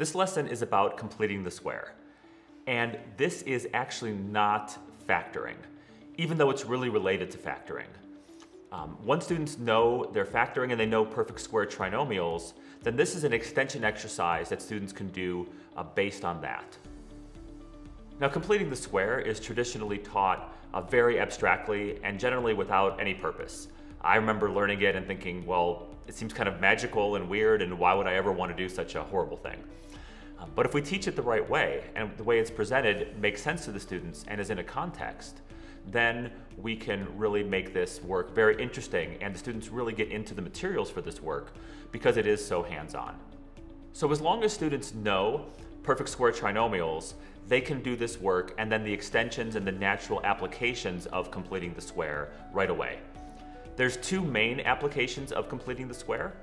This lesson is about completing the square. And this is actually not factoring, even though it's really related to factoring. Um, once students know they're factoring and they know perfect square trinomials, then this is an extension exercise that students can do uh, based on that. Now completing the square is traditionally taught uh, very abstractly and generally without any purpose. I remember learning it and thinking, well, it seems kind of magical and weird and why would I ever want to do such a horrible thing? Um, but if we teach it the right way and the way it's presented makes sense to the students and is in a context, then we can really make this work very interesting and the students really get into the materials for this work because it is so hands-on. So as long as students know perfect square trinomials, they can do this work and then the extensions and the natural applications of completing the square right away. There's two main applications of completing the square.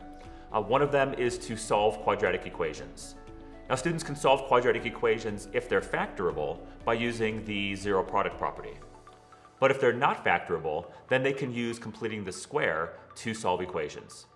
Uh, one of them is to solve quadratic equations. Now students can solve quadratic equations if they're factorable by using the zero product property. But if they're not factorable, then they can use completing the square to solve equations.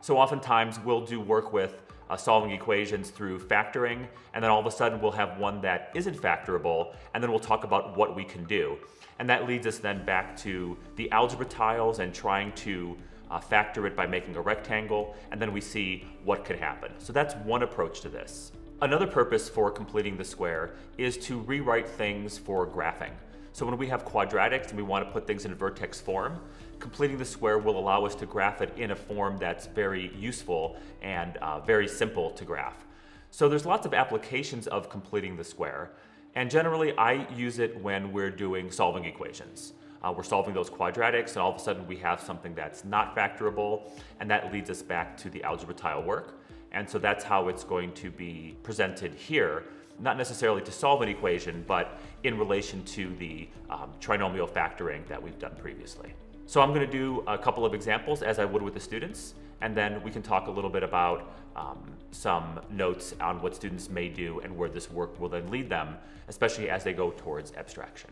So oftentimes we'll do work with uh, solving equations through factoring, and then all of a sudden we'll have one that isn't factorable, and then we'll talk about what we can do. And that leads us then back to the algebra tiles and trying to uh, factor it by making a rectangle, and then we see what could happen. So that's one approach to this. Another purpose for completing the square is to rewrite things for graphing. So when we have quadratics and we want to put things in vertex form, completing the square will allow us to graph it in a form that's very useful and uh, very simple to graph. So there's lots of applications of completing the square. And generally, I use it when we're doing solving equations. Uh, we're solving those quadratics, and all of a sudden we have something that's not factorable, and that leads us back to the algebra tile work. And so that's how it's going to be presented here, not necessarily to solve an equation, but in relation to the um, trinomial factoring that we've done previously. So I'm gonna do a couple of examples as I would with the students, and then we can talk a little bit about um, some notes on what students may do and where this work will then lead them, especially as they go towards abstraction.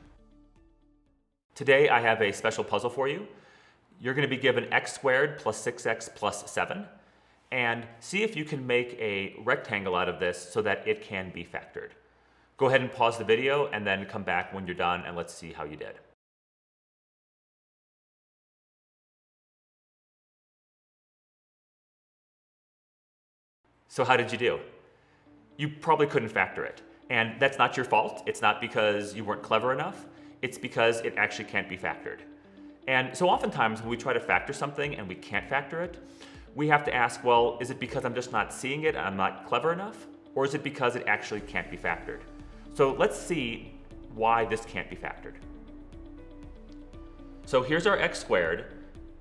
Today I have a special puzzle for you. You're gonna be given x squared plus 6x plus 7, and see if you can make a rectangle out of this so that it can be factored. Go ahead and pause the video and then come back when you're done and let's see how you did. So how did you do? You probably couldn't factor it. And that's not your fault. It's not because you weren't clever enough. It's because it actually can't be factored. And so oftentimes when we try to factor something and we can't factor it, we have to ask, well, is it because I'm just not seeing it I'm not clever enough? Or is it because it actually can't be factored? So let's see why this can't be factored. So here's our x squared,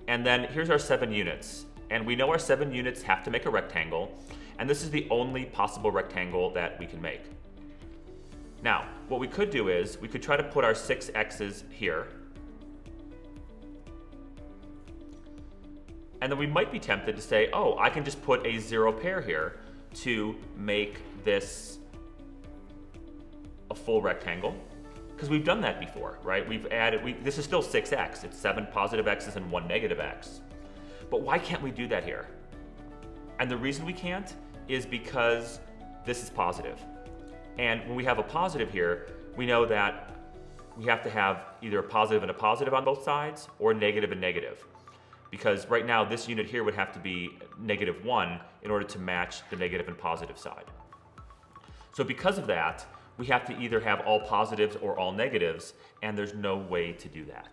and then here's our seven units. And we know our seven units have to make a rectangle, and this is the only possible rectangle that we can make. Now, what we could do is, we could try to put our six x's here, And then we might be tempted to say, oh, I can just put a zero pair here to make this a full rectangle. Because we've done that before, right? We've added, we, this is still 6x. It's seven positive x's and one negative x. But why can't we do that here? And the reason we can't is because this is positive. And when we have a positive here, we know that we have to have either a positive and a positive on both sides or negative and negative. Because right now this unit here would have to be negative one in order to match the negative and positive side. So because of that, we have to either have all positives or all negatives, and there's no way to do that.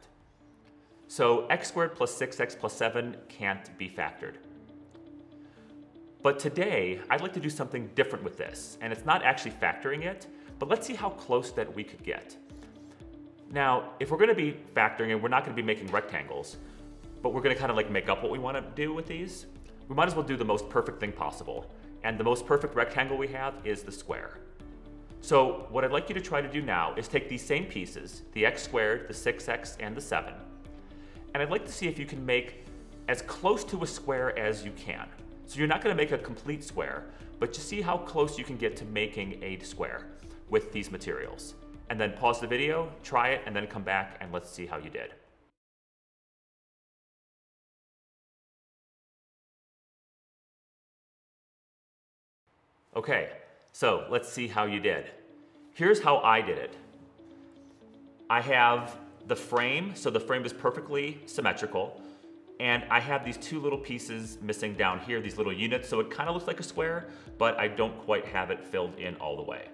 So x squared plus 6x plus 7 can't be factored. But today, I'd like to do something different with this, and it's not actually factoring it, but let's see how close that we could get. Now, if we're gonna be factoring and we're not gonna be making rectangles, but we're gonna kind of like make up what we wanna do with these, we might as well do the most perfect thing possible. And the most perfect rectangle we have is the square. So what I'd like you to try to do now is take these same pieces, the x squared, the 6x, and the 7, and I'd like to see if you can make as close to a square as you can. So you're not gonna make a complete square, but just see how close you can get to making a square with these materials. And then pause the video, try it, and then come back and let's see how you did. Okay, So let's see how you did. Here's how I did it. I have the frame, so the frame is perfectly symmetrical, and I have these two little pieces missing down here, these little units, so it kind of looks like a square, but I don't quite have it filled in all the way.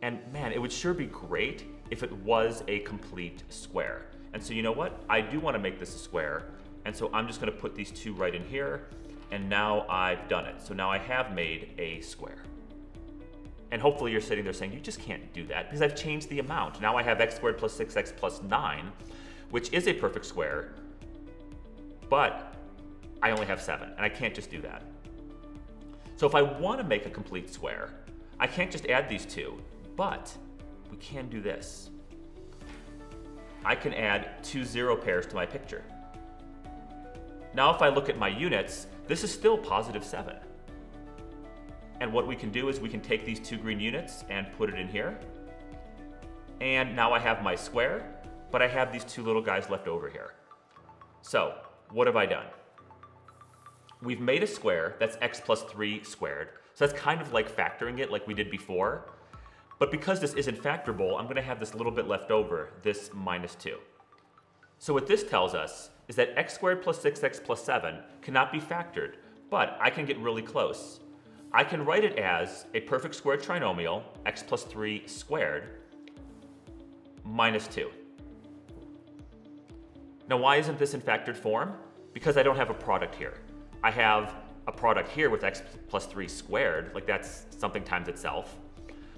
And man, it would sure be great if it was a complete square. And so you know what? I do want to make this a square, and so I'm just going to put these two right in here, and now I've done it. So now I have made a square. And hopefully you're sitting there saying, you just can't do that because I've changed the amount. Now I have x squared plus 6x plus 9, which is a perfect square, but I only have 7, and I can't just do that. So if I want to make a complete square, I can't just add these two, but we can do this. I can add two zero pairs to my picture. Now if I look at my units, this is still positive 7. And what we can do is we can take these two green units and put it in here. And now I have my square, but I have these two little guys left over here. So what have I done? We've made a square that's x plus 3 squared. So that's kind of like factoring it like we did before. But because this isn't factorable, I'm going to have this little bit left over, this minus 2. So what this tells us is that x squared plus 6x plus 7 cannot be factored, but I can get really close. I can write it as a perfect square trinomial, x plus 3 squared, minus 2. Now why isn't this in factored form? Because I don't have a product here. I have a product here with x plus 3 squared, like that's something times itself.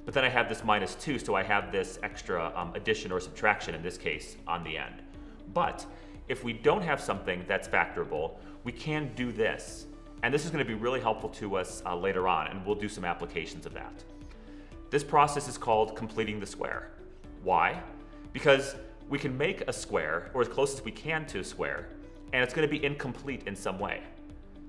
But then I have this minus 2, so I have this extra um, addition or subtraction, in this case, on the end. But if we don't have something that's factorable, we can do this. And this is going to be really helpful to us uh, later on, and we'll do some applications of that. This process is called completing the square. Why? Because we can make a square, or as close as we can to a square, and it's going to be incomplete in some way.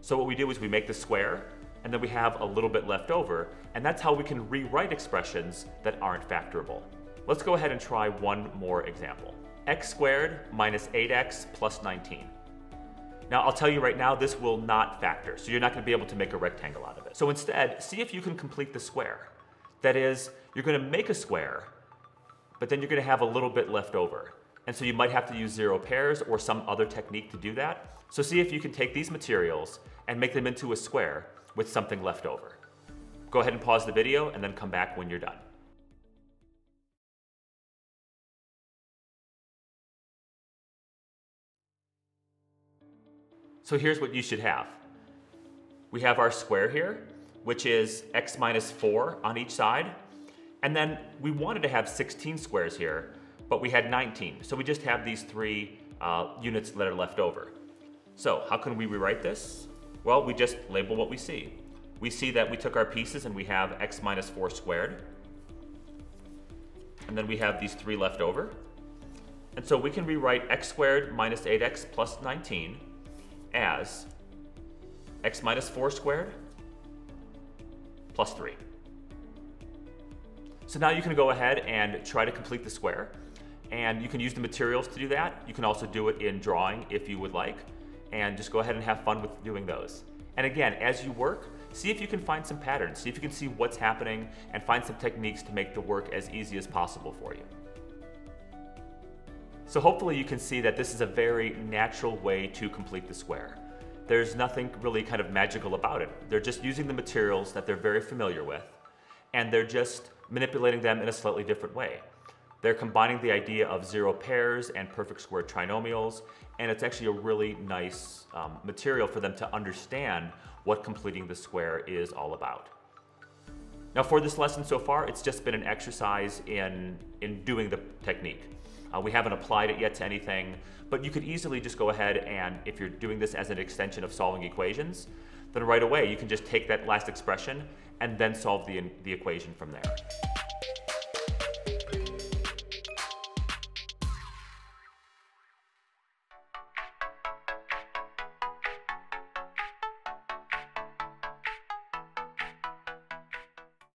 So what we do is we make the square, and then we have a little bit left over, and that's how we can rewrite expressions that aren't factorable. Let's go ahead and try one more example. X squared minus 8x plus 19. Now, I'll tell you right now, this will not factor, so you're not gonna be able to make a rectangle out of it. So instead, see if you can complete the square. That is, you're gonna make a square, but then you're gonna have a little bit left over. And so you might have to use zero pairs or some other technique to do that. So see if you can take these materials and make them into a square with something left over. Go ahead and pause the video and then come back when you're done. So here's what you should have. We have our square here, which is x minus 4 on each side. And then we wanted to have 16 squares here, but we had 19. So we just have these three uh, units that are left over. So how can we rewrite this? Well, we just label what we see. We see that we took our pieces and we have x minus 4 squared. And then we have these three left over. And so we can rewrite x squared minus 8x plus 19 as x minus 4 squared plus 3. So now you can go ahead and try to complete the square. And you can use the materials to do that. You can also do it in drawing if you would like. And just go ahead and have fun with doing those. And again, as you work, see if you can find some patterns. See if you can see what's happening and find some techniques to make the work as easy as possible for you. So hopefully you can see that this is a very natural way to complete the square. There's nothing really kind of magical about it. They're just using the materials that they're very familiar with, and they're just manipulating them in a slightly different way. They're combining the idea of zero pairs and perfect square trinomials, and it's actually a really nice um, material for them to understand what completing the square is all about. Now for this lesson so far, it's just been an exercise in, in doing the technique. Uh, we haven't applied it yet to anything, but you could easily just go ahead and if you're doing this as an extension of solving equations, then right away you can just take that last expression and then solve the, the equation from there.